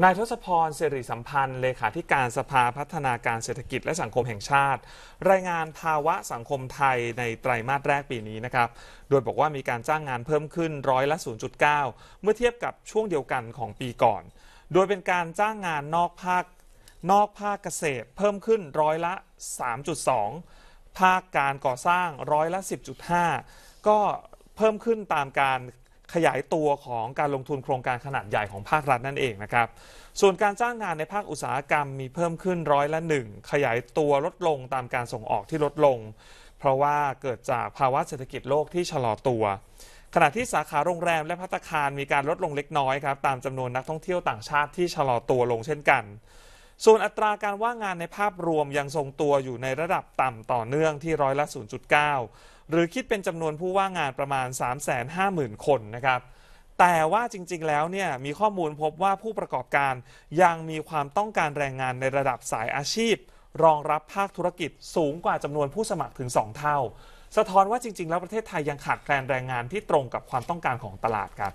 นายทศพรสิริสัมพันธ์เลขาธิการสภาพัฒนาการเศรษฐกิจและสังคมแห่งชาติ รายงานภาวะสังคมไทยในไตรมาสแรกปีนี้นะครับ โดยบอกว่ามีการจ้างงานเพิ่มขึ้นร้อยละ 0.9 เมื่อเทียบกับช่วงเดียวกันของปีก่อน โดยเป็นการจ้างงานนอกภาคนอกภาคเกษตรเพิ่มขึ้นร้อยละ 3.2 ภาคการก่อสร้างร้อยละ 10.5 ก็เพิ่มขึ้นตามการ ขยายตัวของการลงทุนโครงการขนาดใหญ่ของภาครัฐนั่นเองนะครับ ส่วนการจ้างงานในภาคอุตสาหกรรมมีเพิ่มขึ้นร้อยละหนึ่งขยายตัวลดลงตามการส่งออกที่ลดลง เพราะว่าเกิดจากภาวะเศรษฐกิจโลกที่ชะลอตัว ขณะที่สาขาโรงแรมและพัตตาคารมีการลดลงเล็กน้อยครับตามจำนวนนักท่องเที่ยวต่างชาติที่ชะลอตัวลงเช่นกัน ส่วนอัตราการว่างงานในภาพรวมยังทรงตัวอยู่ในระดับต่ำต่อเนื่องที่ร้อยละ 0.9 หรือคิดเป็นจำนวนผู้ว่างงานประมาณ 350,000 คนนะครับแต่ว่าจริงๆ แล้วเนี่ยมีข้อมูลพบว่าผู้ประกอบการยังมีความต้องการแรงงานในระดับสายอาชีพ รองรับภาคธุรกิจสูงกว่าจำนวนผู้สมัครถึง 2 เท่า สะท้อนว่าจริง ๆ แล้วประเทศไทยยังขาดแคลนแรงงานที่ตรงกับความต้องการของตลาดครับ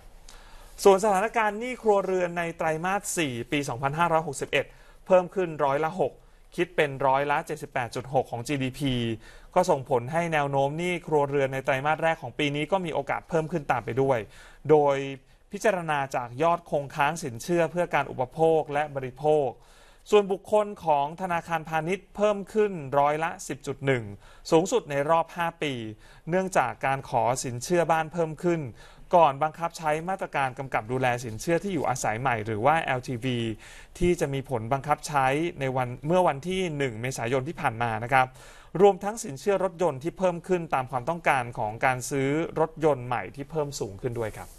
ส่วนสถานการณ์หนี้ครัวเรือนในไตรมาส 4 ปี 2561 เพิ่มขึ้นร้อยละ 6 คิดเป็นร้อยละ 78.6 ของ GDP ก็ส่งผลให้แนวโน้มหนี้ครัวเรือนในไตรมาสแรกของปีนี้ก็มีโอกาสเพิ่มขึ้นตามไปด้วย โดยพิจารณาจากยอดคงค้างสินเชื่อเพื่อการอุปโภคและบริโภค ส่วนบุคคลของธนาคารพาณิชย์เพิ่มขึ้นร้อยละ 10.1 สูงสุดในรอบ 5 ปี เนื่องจากการขอสินเชื่อบ้านเพิ่มขึ้น ก่อนบังคับใช้มาตรการกำกับดูแลสินเชื่อที่อยู่อาศัยใหม่หรือว่า LTV ที่จะมีผลบังคับใช้ในวันเมื่อวันที่ 1 เมษายนที่ผ่านมานะครับรวมทั้งสินเชื่อรถยนต์ที่เพิ่มขึ้นตามความต้องการของการซื้อรถยนต์ใหม่ที่เพิ่มสูงขึ้นด้วยครับ